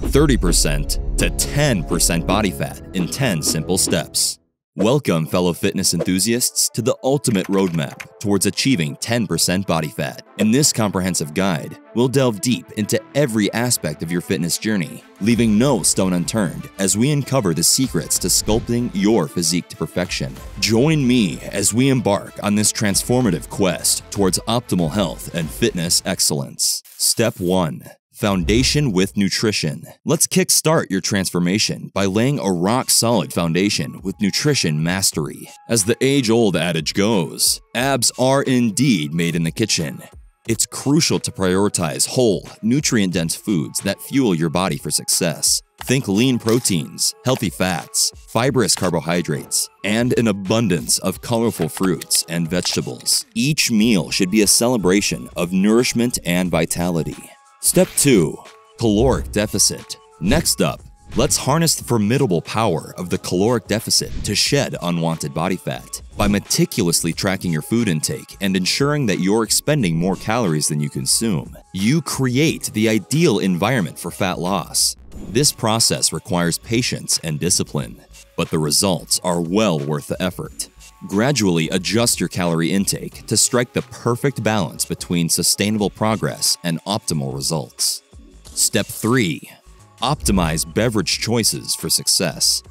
30% to 10% body fat in 10 simple steps. Welcome, fellow fitness enthusiasts, to the ultimate roadmap towards achieving 10% body fat. In this comprehensive guide, we'll delve deep into every aspect of your fitness journey, leaving no stone unturned as we uncover the secrets to sculpting your physique to perfection. Join me as we embark on this transformative quest towards optimal health and fitness excellence. Step 1 Foundation with nutrition. Let's kickstart your transformation by laying a rock solid foundation with nutrition mastery. As the age old adage goes, abs are indeed made in the kitchen. It's crucial to prioritize whole, nutrient dense foods that fuel your body for success. Think lean proteins, healthy fats, fibrous carbohydrates, and an abundance of colorful fruits and vegetables. Each meal should be a celebration of nourishment and vitality. Step 2 Caloric Deficit. Next up, let's harness the formidable power of the caloric deficit to shed unwanted body fat. By meticulously tracking your food intake and ensuring that you're expending more calories than you consume, you create the ideal environment for fat loss. This process requires patience and discipline, but the results are well worth the effort. Gradually adjust your calorie intake to strike the perfect balance between sustainable progress and optimal results. Step 3 Optimize beverage choices for success.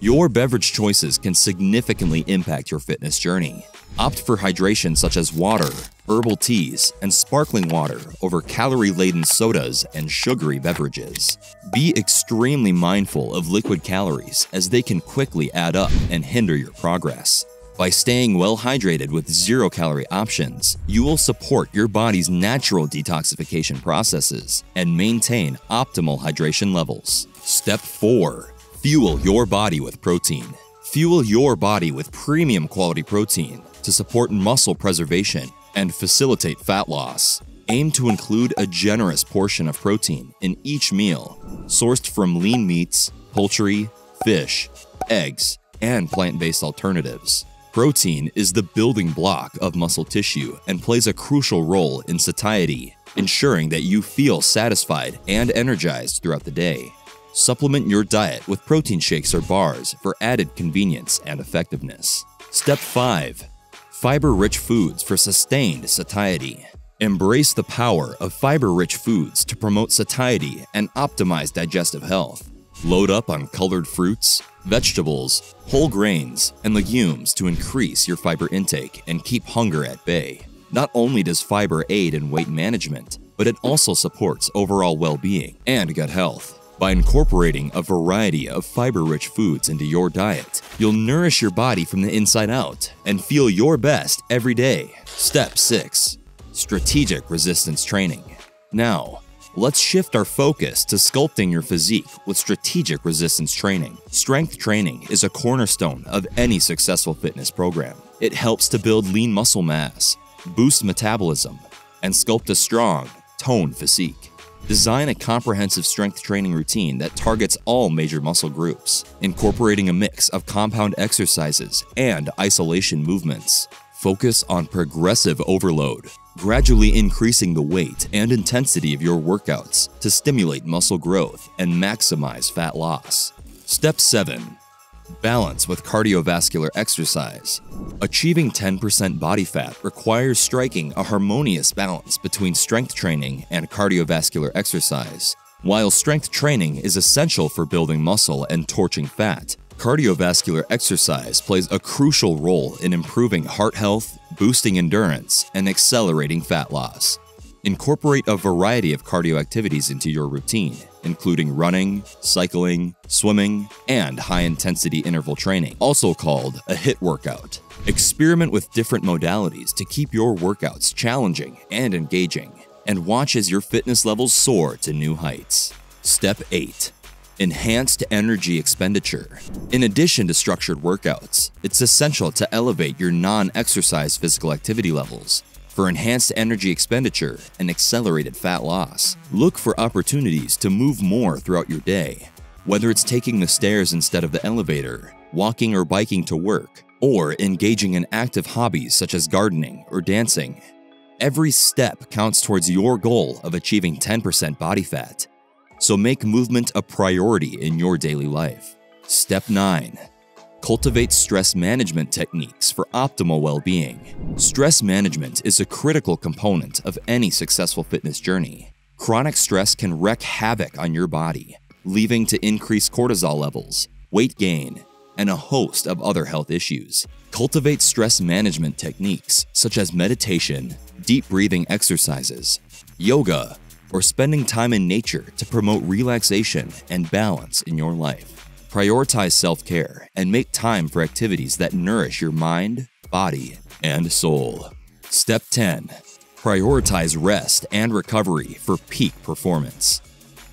Your beverage choices can significantly impact your fitness journey. Opt for hydration such as water, herbal teas, and sparkling water over calorie laden sodas and sugary beverages. Be extremely mindful of liquid calories as they can quickly add up and hinder your progress. By staying well hydrated with zero calorie options, you will support your body's natural detoxification processes and maintain optimal hydration levels. Step 4 Fuel your body with protein. Fuel your body with premium quality protein to support muscle preservation and facilitate fat loss. Aim to include a generous portion of protein in each meal, sourced from lean meats, poultry, fish, eggs, and plant based alternatives. Protein is the building block of muscle tissue and plays a crucial role in satiety, ensuring that you feel satisfied and energized throughout the day. Supplement your diet with protein shakes or bars for added convenience and effectiveness. Step 5 Fiber rich foods for sustained satiety. Embrace the power of fiber rich foods to promote satiety and optimize digestive health. Load up on colored fruits, vegetables, whole grains, and legumes to increase your fiber intake and keep hunger at bay. Not only does fiber aid in weight management, but it also supports overall well being and gut health. By incorporating a variety of fiber rich foods into your diet, you'll nourish your body from the inside out and feel your best every day. Step 6 Strategic Resistance Training. Now, Let's shift our focus to sculpting your physique with strategic resistance training. Strength training is a cornerstone of any successful fitness program. It helps to build lean muscle mass, boost metabolism, and sculpt a strong, toned physique. Design a comprehensive strength training routine that targets all major muscle groups, incorporating a mix of compound exercises and isolation movements. Focus on progressive overload, gradually increasing the weight and intensity of your workouts to stimulate muscle growth and maximize fat loss. Step 7 Balance with cardiovascular exercise. Achieving 10% body fat requires striking a harmonious balance between strength training and cardiovascular exercise. While strength training is essential for building muscle and torching fat, Cardiovascular exercise plays a crucial role in improving heart health, boosting endurance, and accelerating fat loss. Incorporate a variety of cardio activities into your routine, including running, cycling, swimming, and high intensity interval training, also called a HIIT workout. Experiment with different modalities to keep your workouts challenging and engaging, and watch as your fitness levels soar to new heights. Step 8 Enhanced energy expenditure. In addition to structured workouts, it's essential to elevate your non exercise physical activity levels. For enhanced energy expenditure and accelerated fat loss, look for opportunities to move more throughout your day. Whether it's taking the stairs instead of the elevator, walking or biking to work, or engaging in active hobbies such as gardening or dancing, every step counts towards your goal of achieving 10% body fat. So make movement a priority in your daily life. Step 9. Cultivate stress management techniques for optimal well being. Stress management is a critical component of any successful fitness journey. Chronic stress can wreak havoc on your body, leading to increased cortisol levels, weight gain, and a host of other health issues. Cultivate stress management techniques such as meditation, deep breathing exercises, yoga, or spending time in nature to promote relaxation and balance in your life. Prioritize self care and make time for activities that nourish your mind, body, and soul. Step 10 Prioritize rest and recovery for peak performance.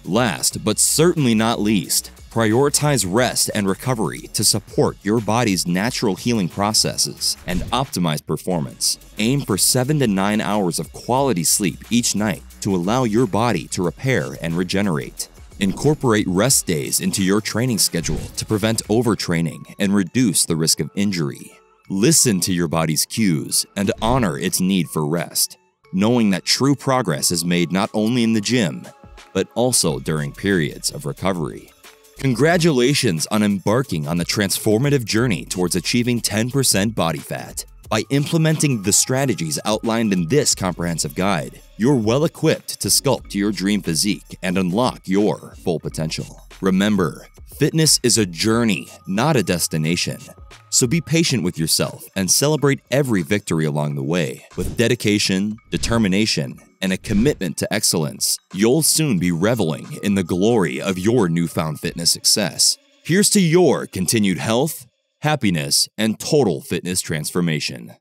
Last but certainly not least, Prioritize rest and recovery to support your body's natural healing processes and optimize performance. Aim for 7 to 9 hours of quality sleep each night to allow your body to repair and regenerate. Incorporate rest days into your training schedule to prevent overtraining and reduce the risk of injury. Listen to your body's cues and honor its need for rest, knowing that true progress is made not only in the gym, but also during periods of recovery. Congratulations on embarking on the transformative journey towards achieving 10% body fat. By implementing the strategies outlined in this comprehensive guide, you're well equipped to sculpt your dream physique and unlock your full potential. Remember, fitness is a journey, not a destination. So be patient with yourself and celebrate every victory along the way. With dedication, determination, and a commitment to excellence, you'll soon be reveling in the glory of your newfound fitness success. Here's to your continued health, happiness, and total fitness transformation.